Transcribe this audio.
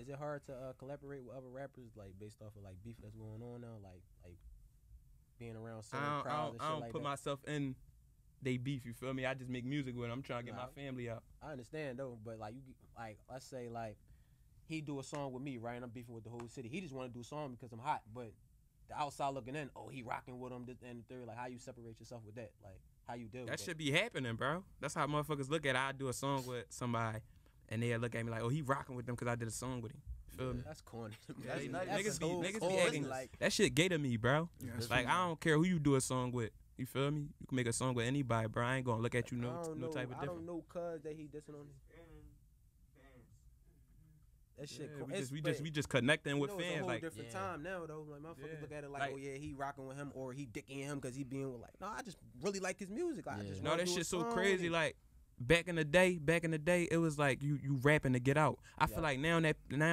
is it hard to uh, collaborate with other rappers like based off of like beef that's going on now, like like being around certain I don't, I crowds don't, and I don't like put that? myself in they beef. You feel me? I just make music with them. I'm trying to get Nah. my family out. I understand though, but like you, like let's say like he do a song with me, right? And I'm beefing with the whole city. He just want to do a song because I'm hot, but the outside looking in, oh, he rocking with him. And third, like how you separate yourself with that? Like how you deal with That should be happening, bro. That's how motherfuckers look at it. I do a song with somebody, and they look at me like, "Oh, he rocking with them because I did a song with him." Feel me? That's corny. Yeah, That's, they- that's niggas be- so niggas be corny, acting like That shit gay to me, bro. Yeah, that's Like I don't care who you do a song with. You feel me? You can make a song with anybody, bro. I ain't gonna look at you I no don't no know. type of I don't know, cuz that he dissing on. That shit. Yeah, we just we just we just connecting You with know, it's a fans. whole Like different Yeah. time now though. Like motherfuckers Yeah. look at it like, Like- oh yeah, he rocking with him or he dicking him because he being with like, no, I just really like his music. Like, Yeah. just no, wanna that do shit's so crazy. him. Like back in the day, back in the day, it was like you you rapping to get out. I Yeah. feel like now that now